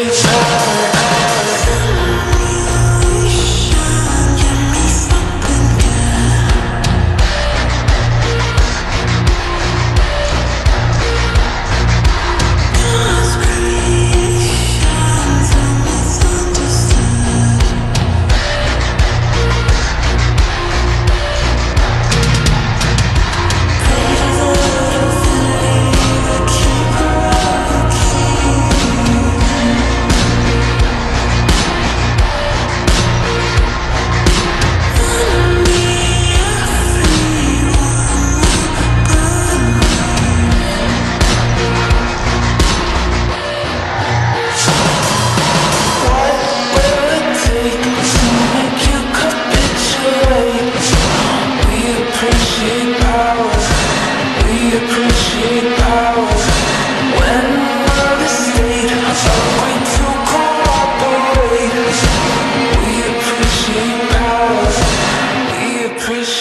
Rachel.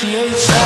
appreciates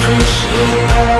青春。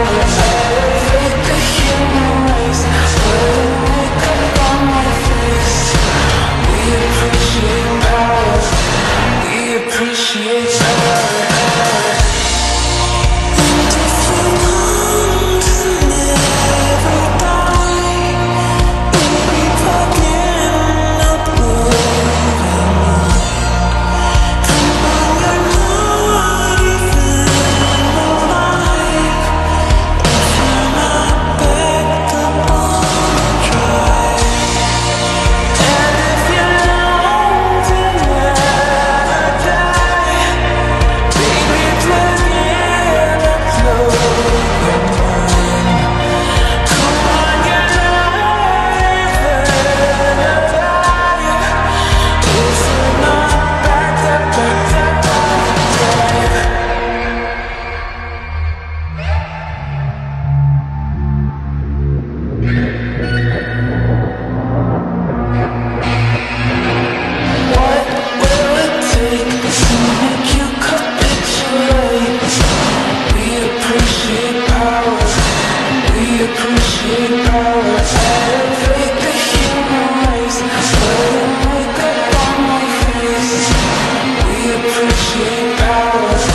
Appreciate.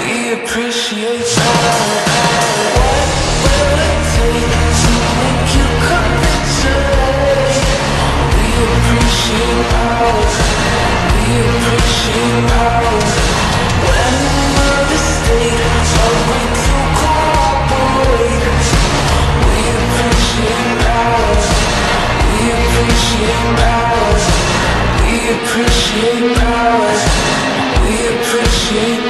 We appreciate. What will it take to make you? We appreciate. We appreciate. When the cooperate? We appreciate. We appreciate. We appreciate. Appreciate